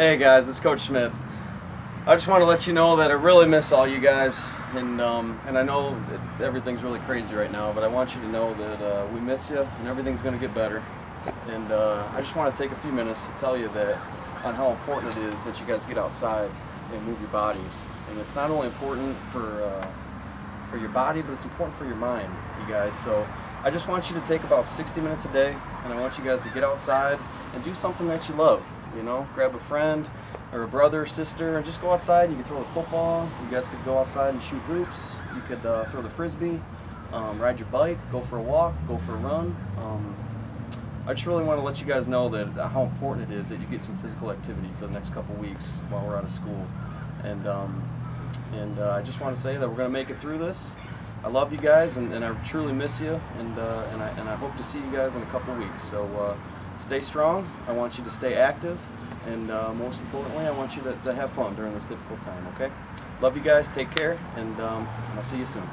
Hey guys, it's Coach Smith. I just want to let you know that I really miss all you guys, and um, and I know everything's really crazy right now, but I want you to know that uh, we miss you, and everything's going to get better. And uh, I just want to take a few minutes to tell you that on how important it is that you guys get outside and move your bodies. And it's not only important for uh, for your body, but it's important for your mind, you guys. So I just want you to take about 60 minutes a day, and I want you guys to get outside and do something that you love. You know, grab a friend or a brother or sister and just go outside. You can throw the football. You guys could go outside and shoot hoops. You could uh, throw the frisbee, um, ride your bike, go for a walk, go for a run. Um, I just really want to let you guys know that uh, how important it is that you get some physical activity for the next couple weeks while we're out of school. And um, and uh, I just want to say that we're going to make it through this. I love you guys, and, and I truly miss you, and uh, and I and I hope to see you guys in a couple weeks. So uh, stay strong. I want you to stay active, and uh, most importantly, I want you to, to have fun during this difficult time. Okay? Love you guys. Take care, and um, I'll see you soon.